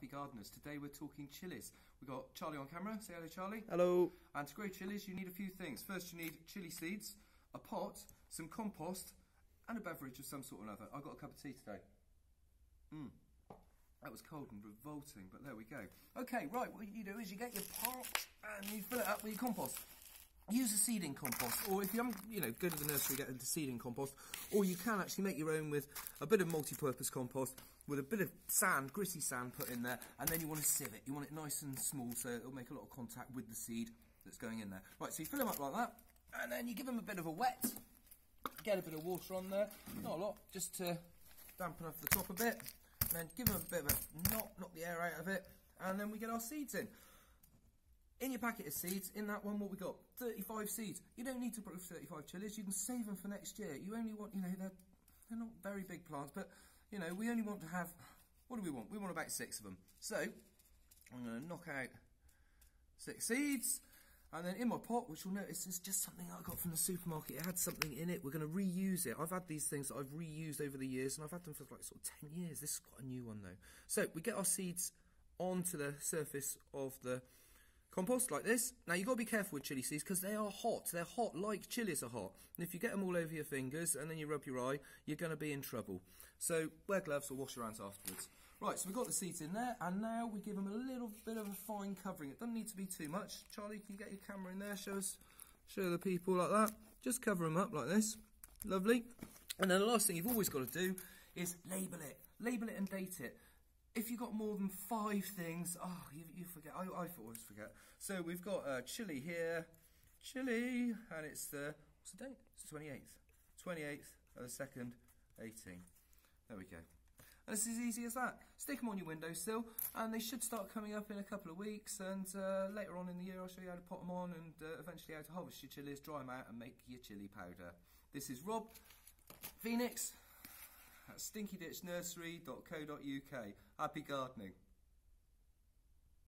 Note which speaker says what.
Speaker 1: Happy Gardeners. Today we're talking chilies. We've got Charlie on camera. Say hello, Charlie.
Speaker 2: Hello.
Speaker 1: And to grow chilies, you need a few things. First, you need chili seeds, a pot, some compost, and a beverage of some sort or another. I got a cup of tea today. Mmm. That was cold and revolting, but there we go. Okay, right, what you do is you get your pot and you fill it up with your compost. Use a seeding compost, or if you you know, go to the nursery, get into seeding compost, or you can actually make your own with a bit of multi-purpose compost with a bit of sand, gritty sand put in there, and then you want to sieve it. You want it nice and small so it'll make a lot of contact with the seed that's going in there. Right, so you fill them up like that, and then you give them a bit of a wet. Get a bit of water on there, not a lot, just to dampen off the top a bit, and then give them a bit of a knock, knock the air out of it, and then we get our seeds in. In your packet of seeds, in that one, what we got? 35 seeds. You don't need to grow 35 chilies. You can save them for next year. You only want, you know, they're, they're not very big plants, but, you know, we only want to have, what do we want? We want about six of them. So, I'm going to knock out six seeds. And then in my pot, which you'll notice is just something I got from the supermarket. It had something in it. We're going to reuse it. I've had these things that I've reused over the years, and I've had them for like sort of 10 years. This is quite a new one, though. So we get our seeds onto the surface of the Compost like this. Now you've got to be careful with chili seeds because they are hot. They're hot like chilies are hot. And if you get them all over your fingers and then you rub your eye, you're going to be in trouble. So wear gloves or wash your hands afterwards. Right, so we've got the seeds in there and now we give them a little bit of a fine covering. It doesn't need to be too much. Charlie, can you get your camera in there? Show us, show the people like that. Just cover them up like this. Lovely. And then the last thing you've always got to do is label it. Label it and date it if you've got more than five things, oh, you, you forget. I, I always forget. So we've got uh, chili here, chili, and it's the, what's the date? It's the 28th. 28th of the 2nd, 18. There we go. And it's as easy as that. Stick them on your windowsill, and they should start coming up in a couple of weeks. And uh, later on in the year, I'll show you how to pot them on and uh, eventually how to harvest your chilies, dry them out, and make your chili powder. This is Rob Phoenix at stinkyditchnursery.co.uk. Happy gardening.